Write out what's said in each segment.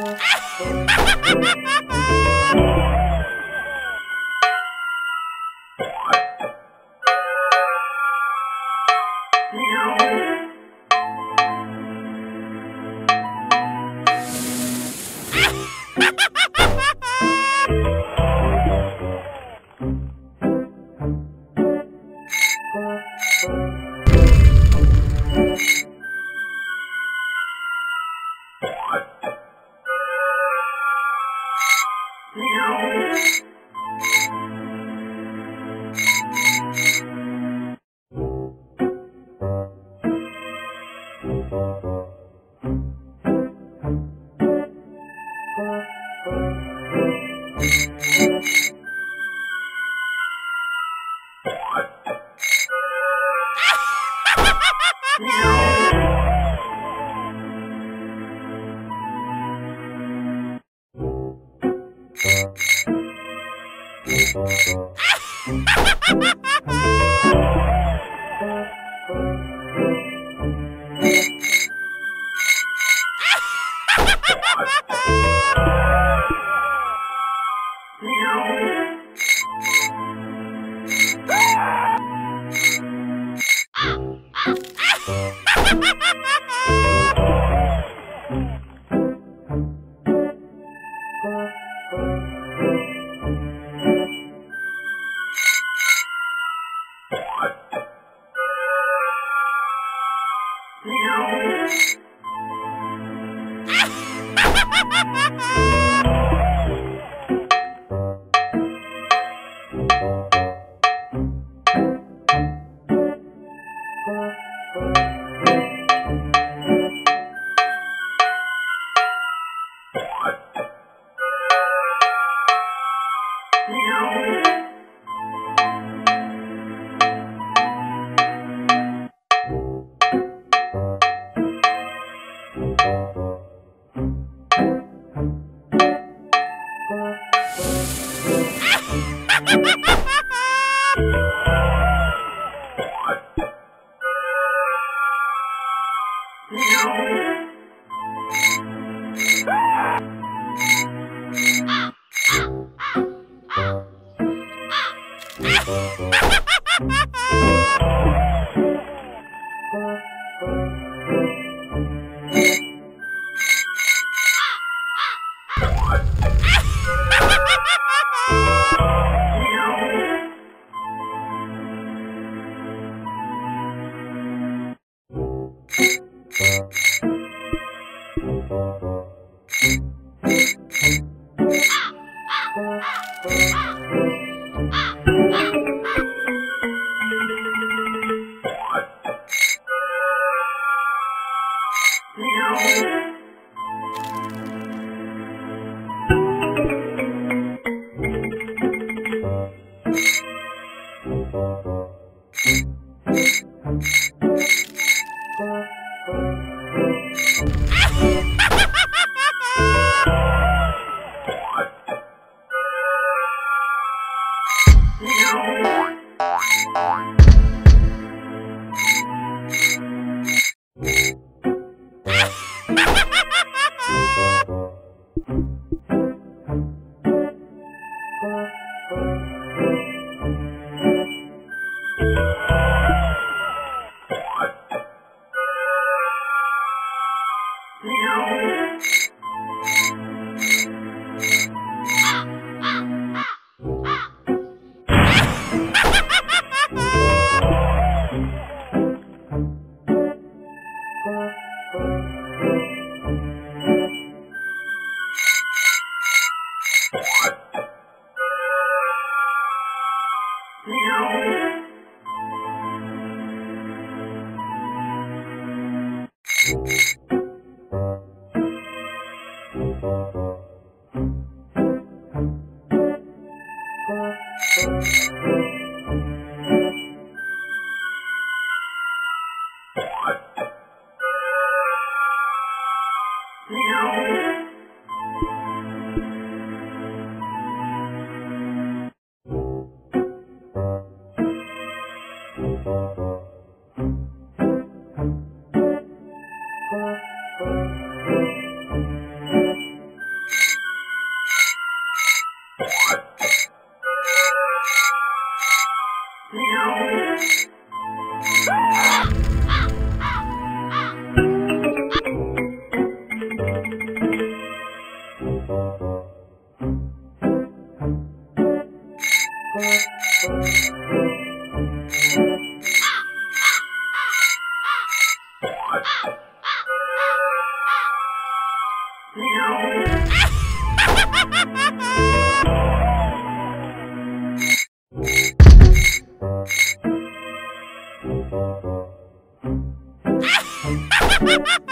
Meow. No! Meow. Ha ha ha ha! Ha ha ha ha!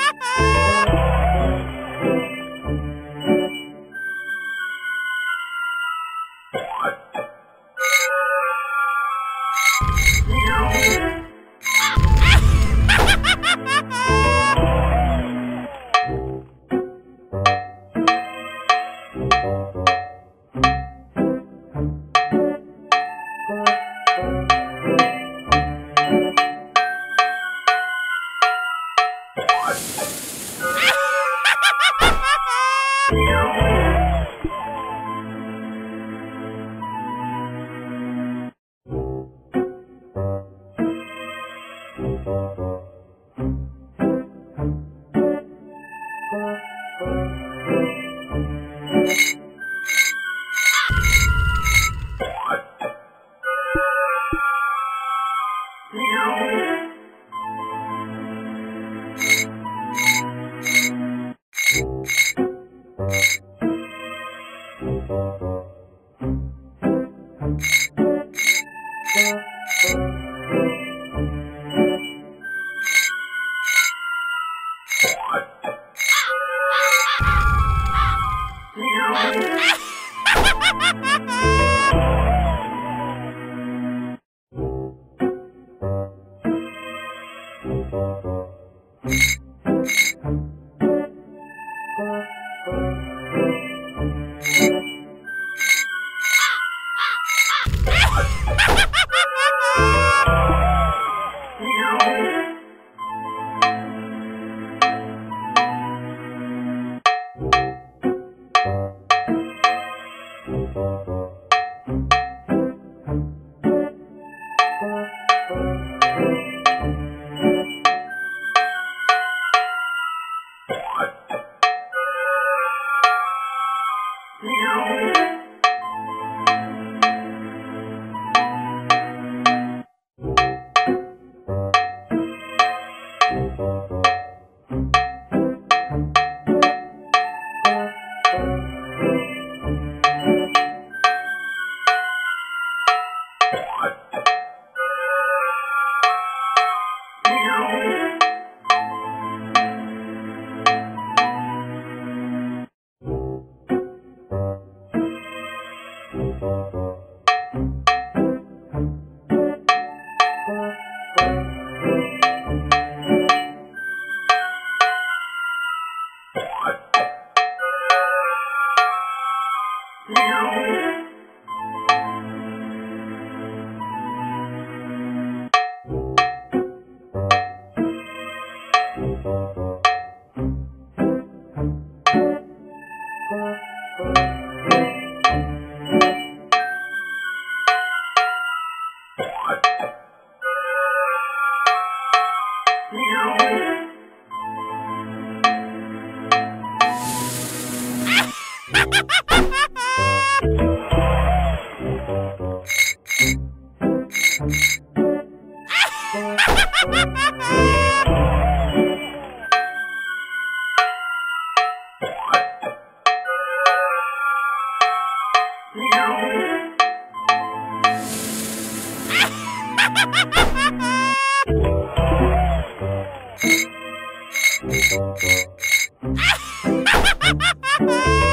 Ha ha ha ha ha!